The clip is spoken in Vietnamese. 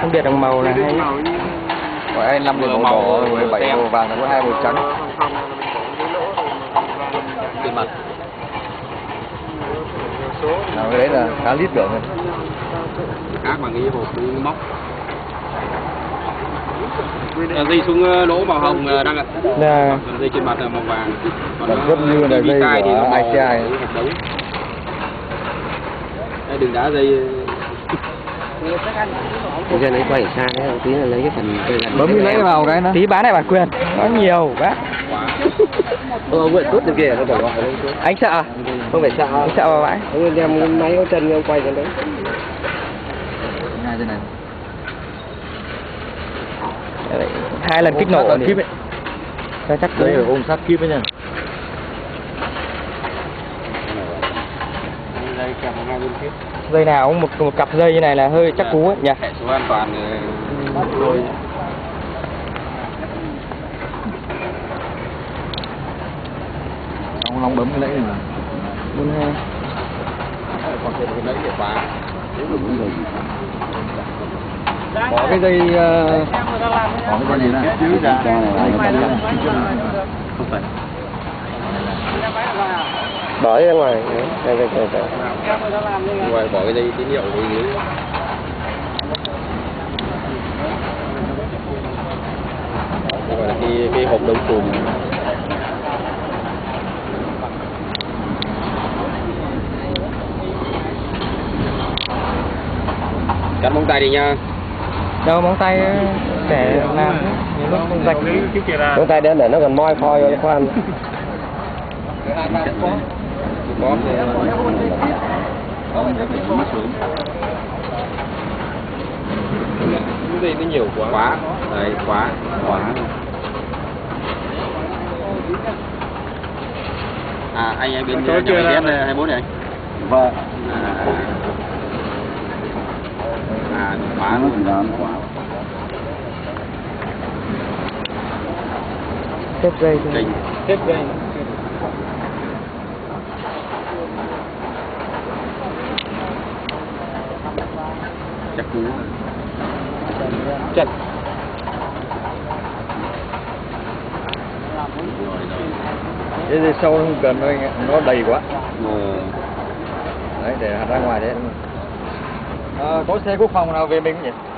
phân biệt bằng màu là hay Còn anh năm màu đỏ, 17 màu vàng, có hai màu trắng. tiền mặt. Nào cái đấy là cá lít được rồi. khác bằng cái hộp móc. À, dây xuống ờ, lỗ màu hồng ờ, đang ạ. Là dây trên mặt là màu vàng. Còn chất như là cái dây của ICI. đây đừng đá dây Bây giờ lấy quay xa thế tí là lấy cái phần cây gắn Bấm lấy vào cái nó. tí bán này bản quyền nó nhiều bác quá Ờ, vậy tốt được kìa, nó bỏ gọi lên anh sợ à? Không phải sợ. anh sợ vào bãi Ông đem cái máy có chân ông quay trên đấy. Ngay trên này. Đấy, hai lần kích nổ kíp ấy. cho chắc Đây là ôm sát kíp ấy nha. Dây kèm hai bên phía dây nào cũng một một cặp dây như này là hơi chắc cú ấy nhỉ? Hệ số an toàn ờ, đôi Ông long bấm cái lấy này mà. bốn hai. Còn thêm cái đấy để khóa Bỏ cái dây ờ, bỏ cái dây gì này. Chứ ra. không phải Bỏ ra ngoài. Đấy, đây, đây, đây, đây. ngoài bỏ cái dây tín hiệu dưới Đây gọi là cái cái hộp đông trùm cắt móng tay đi nha đâu móng tay để làm lúc rạch Con tay đen để nó còn moi phoi cho khoan. Bóp cái gì nó nhiều quá quá đấy quá quá à anh em bên nhà máy ghép 24 này Vâng. à à quá nó quả. xếp dây xếp dây chắc cú rồi Cái dây sau không cần ạ, nó đầy quá. Ờ, Đấy, để ra ngoài đấy. À, có xe quốc phòng nào về mình không nhỉ?